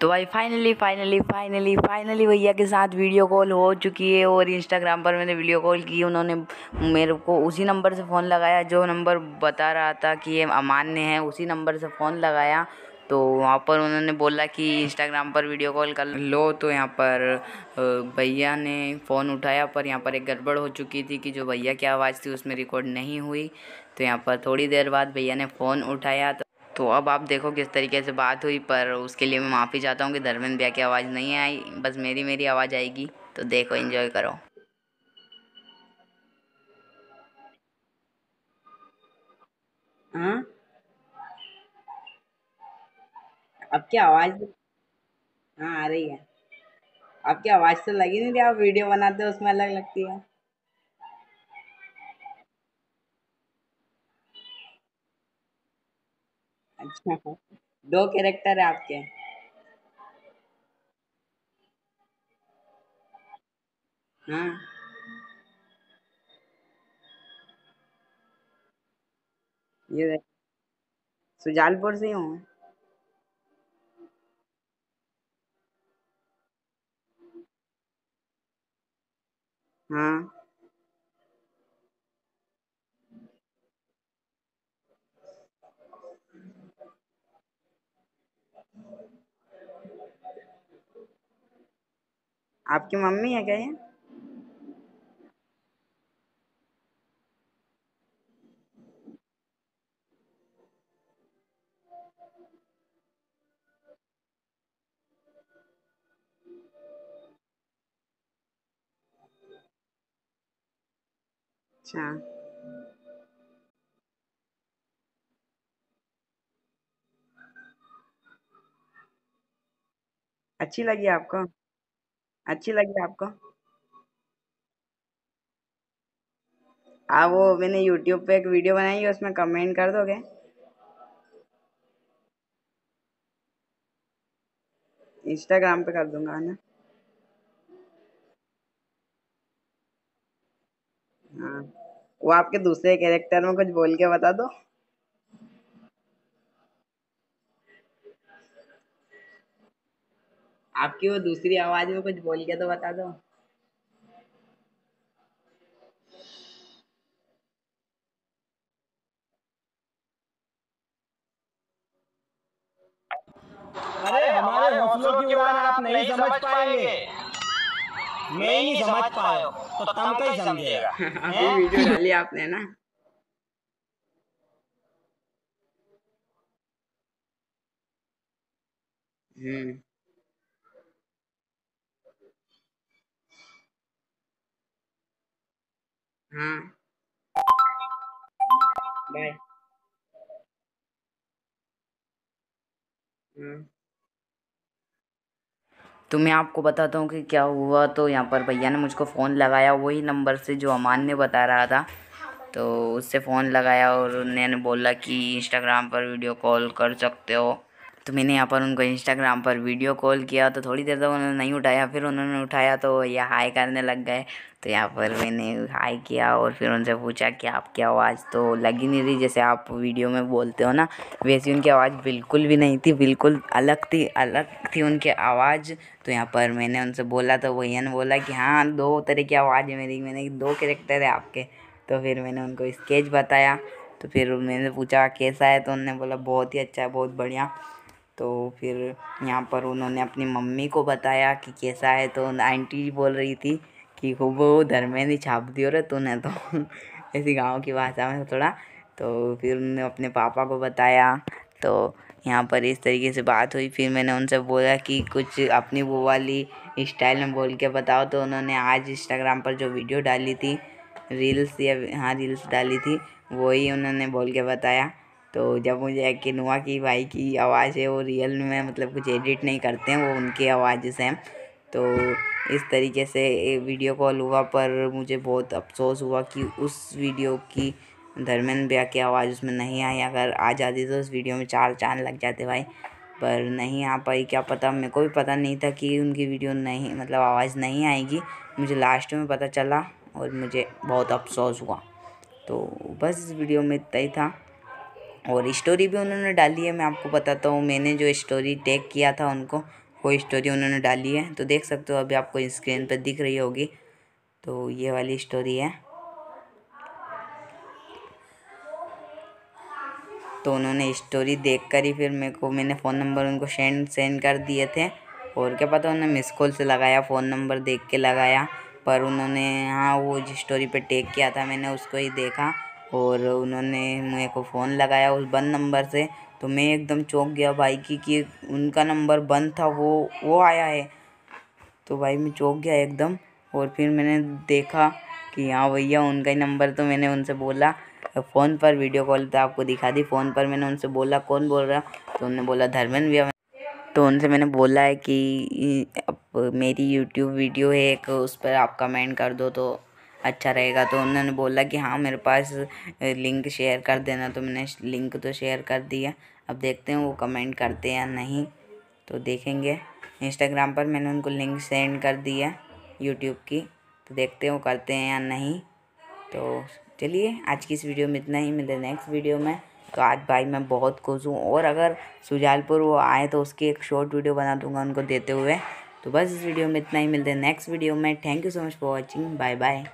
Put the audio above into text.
तो भाई finally finally finally finally भैया के साथ वीडियो कॉल हो चुकी है और इंस्टाग्राम पर मैंने वीडियो कॉल की। उन्होंने मेरे को उसी नंबर से फ़ोन लगाया, जो नंबर बता रहा था कि ये अमान्य है, उसी नंबर से फ़ोन लगाया। तो वहाँ पर उन्होंने बोला कि इंस्टाग्राम पर वीडियो कॉल कर लो। तो यहाँ पर भैया ने फ़ोन उठाया, पर यहाँ पर एक गड़बड़ हो चुकी थी कि जो भैया की आवाज़ थी उसमें रिकॉर्ड नहीं हुई। तो यहाँ पर थोड़ी देर बाद भैया ने फ़ोन उठाया तो तो अब आप देखो किस तरीके से बात हुई, पर उसके लिए मैं माफ़ी चाहता हूँ कि धर्मेंद्र भैया की आवाज़ नहीं आई। बस मेरी मेरी आवाज़ आएगी तो देखो इन्जॉय करो। हाँ? अब क्या आवाज़ हाँ आ रही है। आपकी आवाज़ तो लगी नहीं रही, आप वीडियो बनाते हो, उसमें अलग लगती है। दो कैरेक्टर है आपके। हाँ। ये सुजालपुर से हूँ हाँ। आपकी मम्मी है क्या ये? अच्छा। अच्छी लगी आपको? अच्छी लगी आपको? हाँ वो मैंने यूट्यूब पे एक वीडियो बनाई है, उसमें कमेंट कर दोगे? इंस्टाग्राम पे कर दूँगा ना? हाँ। वो आपके दूसरे कैरेक्टर में कुछ बोल के बता दो। आपकी वो दूसरी आवाज़ में कुछ बोल के तो बता दो। अरे हमारे हौसलों की उड़ान आप नहीं समझ पाएँगे। मैं ही नहीं समझ पाया तो तुम कहीं समझेगा? अभी वीडियो डाली आपने ना? हम्म। हाँ। बाय हाँ तो मैं आपको बताता हूँ कि क्या हुआ। तो यहाँ पर भैया ने मुझको फ़ोन लगाया, वही नंबर से जो अमान ने बता रहा था। तो उससे फ़ोन लगाया और उन्होंने बोला कि इंस्टाग्राम पर वीडियो कॉल कर सकते हो। तो मैंने यहाँ पर उनको इंस्टाग्राम पर वीडियो कॉल किया तो थोड़ी देर तक उन्होंने नहीं उठाया, फिर उन्होंने उठाया तो यह हाई करने लग गए। तो यहाँ पर मैंने हाई किया और फिर उनसे पूछा कि आपकी आवाज़ तो लगी नहीं रही, जैसे आप वीडियो में बोलते हो ना, वैसी उनकी आवाज़ बिल्कुल भी नहीं थी, बिल्कुल अलग थी अलग थी उनकी आवाज़। तो यहाँ पर मैंने उनसे बोला तो भैया ने बोला कि हाँ दो तरह की आवाज़ है मेरी, मैंने दो करेक्टर है आपके। तो फिर मैंने उनको स्केच बताया तो फिर मैंने पूछा, कैसा है? तो उन्होंने बोला, बहुत ही अच्छा है, बहुत बढ़िया। तो फिर यहाँ पर उन्होंने अपनी मम्मी को बताया कि कैसा है तो आंटी बोल रही थी कि वो धर्मेंद्र छाप दियो रे तूने तो। ऐसी गाँव की भाषा में थोड़ा। तो फिर उन्होंने अपने पापा को बताया। तो यहाँ पर इस तरीके से बात हुई। फिर मैंने उनसे बोला कि कुछ अपनी वो वाली स्टाइल में बोल के बताओ। तो उन्होंने आज इंस्टाग्राम पर जो वीडियो डाली थी, रील्स या हाँ रील्स डाली थी, वही उन्होंने बोल के बताया। तो जब मुझे यकीन हुआ कि भाई की आवाज़ है वो रियल में मतलब कुछ एडिट नहीं करते हैं, वो उनकी आवाज़ से हैं। तो इस तरीके से वीडियो कॉल हुआ पर मुझे बहुत अफसोस हुआ कि उस वीडियो की धर्मेंद्र भैया की आवाज़ उसमें नहीं आई। अगर आ जाती तो उस वीडियो में चार चाँद लग जाते भाई, पर नहीं आ पाई। क्या पता, मेरे को भी पता नहीं था कि उनकी वीडियो नहीं मतलब आवाज़ नहीं आएगी। मुझे लास्ट में पता चला और मुझे बहुत अफसोस हुआ। तो बस इस वीडियो में इतना ही था। और स्टोरी भी उन्होंने डाली है, मैं आपको बताता हूँ। मैंने जो स्टोरी टैग किया था उनको, वो स्टोरी उन्होंने डाली है। तो देख सकते हो, अभी आपको स्क्रीन पर दिख रही होगी। तो ये वाली स्टोरी है। तो उन्होंने स्टोरी देख कर ही फिर मेरे को, मैंने फ़ोन नंबर उनको सेंड सेंड कर दिए थे। और क्या पता उन्होंने मिस कॉल से लगाया, फ़ोन नंबर देख के लगाया। पर उन्होंने हाँ वो जिस स्टोरी पे टेक किया था, मैंने उसको ही देखा। और उन्होंने मेरे को फ़ोन लगाया उस बंद नंबर से तो मैं एकदम चौंक गया भाई की, कि उनका नंबर बंद था, वो वो आया है। तो भाई मैं चौंक गया एकदम, और फिर मैंने देखा कि हाँ भैया, उनका ही नंबर तो मैंने उनसे बोला। फ़ोन पर, वीडियो कॉल पे आपको दिखा दी, फ़ोन पर मैंने उनसे बोला, कौन बोल रहा? तो उनने बोला, धर्मेंद्र भैया। तो उनसे मैंने बोला है कि मेरी यूट्यूब वीडियो है, एक उस पर आप कमेंट कर दो। तो अच्छा रहेगा। तो उन्होंने बोला कि हाँ मेरे पास लिंक शेयर कर देना। तो मैंने लिंक तो शेयर कर दिया। अब देखते हैं वो कमेंट करते हैं या नहीं। तो देखेंगे। इंस्टाग्राम पर मैंने उनको लिंक सेंड कर दिया यूट्यूब की। तो देखते हैं वो करते हैं या नहीं। तो चलिए, आज की इस वीडियो में इतना ही। मिलते नेक्स्ट वीडियो में। तो आज भाई मैं बहुत खुश हूँ। और अगर सुजालपुर वो आए तो उसकी एक शॉर्ट वीडियो बना दूँगा उनको देते हुए। तो बस इस वीडियो में इतना ही। मिलते हैं नेक्स्ट वीडियो में। Thank you so much for watching bye bye